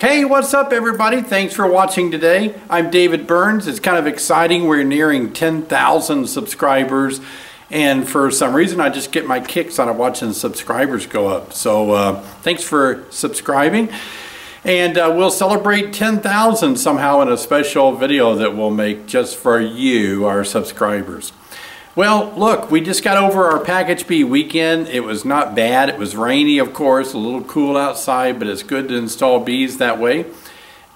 Hey, what's up everybody? Thanks for watching today. I'm David Burns. It's kind of exciting. We're nearing 10,000 subscribers and for some reason I just get my kicks out of watching subscribers go up. So uh, thanks for subscribing. And uh, we'll celebrate 10,000 somehow in a special video that we'll make just for you, our subscribers. Well, look, we just got over our package bee weekend. It was not bad. It was rainy, of course, a little cool outside, but it's good to install bees that way.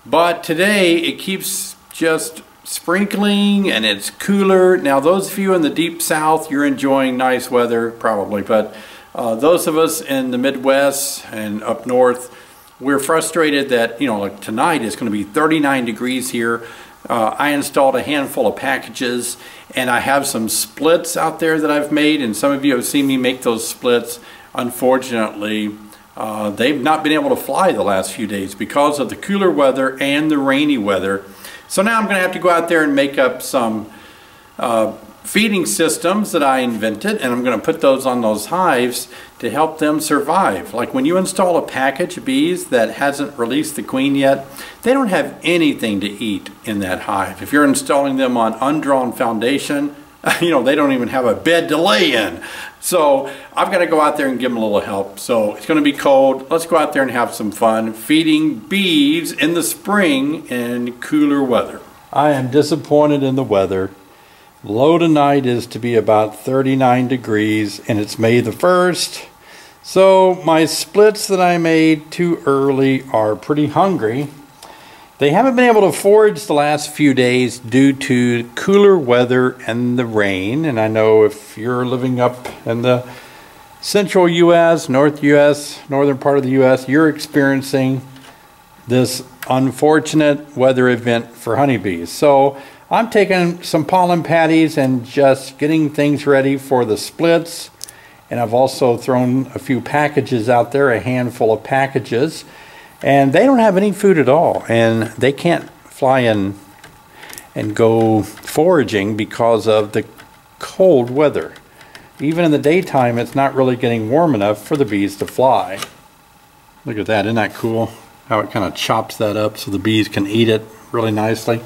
But today, it keeps just sprinkling and it's cooler. Now, those of you in the deep south, you're enjoying nice weather, probably, but uh, those of us in the Midwest and up north, we're frustrated that, you know, like tonight is going to be 39 degrees here. Uh, I installed a handful of packages and I have some splits out there that I've made and some of you have seen me make those splits. Unfortunately, uh, they've not been able to fly the last few days because of the cooler weather and the rainy weather. So now I'm going to have to go out there and make up some uh, feeding systems that I invented and I'm going to put those on those hives to help them survive. Like when you install a package of bees that hasn't released the queen yet, they don't have anything to eat in that hive. If you're installing them on undrawn foundation, you know, they don't even have a bed to lay in. So I've got to go out there and give them a little help. So it's going to be cold. Let's go out there and have some fun feeding bees in the spring in cooler weather. I am disappointed in the weather. Low tonight is to be about 39 degrees and it's May the 1st. So my splits that I made too early are pretty hungry. They haven't been able to forage the last few days due to cooler weather and the rain. And I know if you're living up in the central U.S., north U.S., northern part of the U.S., you're experiencing this unfortunate weather event for honeybees. So I'm taking some pollen patties and just getting things ready for the splits. And I've also thrown a few packages out there, a handful of packages. And they don't have any food at all. And they can't fly in and go foraging because of the cold weather. Even in the daytime, it's not really getting warm enough for the bees to fly. Look at that, isn't that cool? How it kind of chops that up so the bees can eat it really nicely.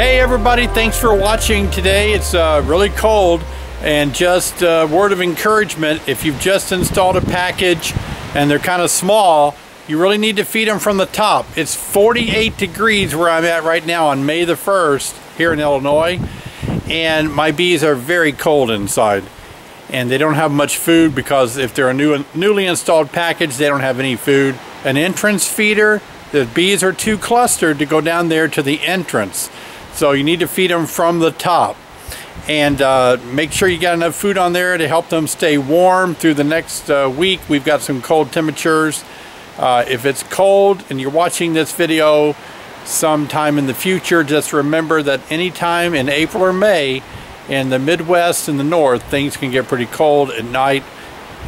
Hey everybody, thanks for watching today. It's uh, really cold and just a word of encouragement, if you've just installed a package and they're kind of small, you really need to feed them from the top. It's 48 degrees where I'm at right now on May the 1st here in Illinois and my bees are very cold inside and they don't have much food because if they're a new, newly installed package, they don't have any food. An entrance feeder, the bees are too clustered to go down there to the entrance. So you need to feed them from the top. And uh, make sure you got enough food on there to help them stay warm through the next uh, week. We've got some cold temperatures. Uh, if it's cold and you're watching this video sometime in the future, just remember that anytime in April or May in the Midwest and the North, things can get pretty cold at night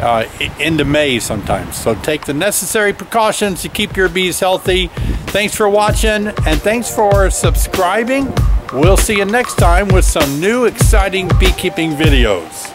uh, into May sometimes. So take the necessary precautions to keep your bees healthy. Thanks for watching and thanks for subscribing. We'll see you next time with some new exciting beekeeping videos.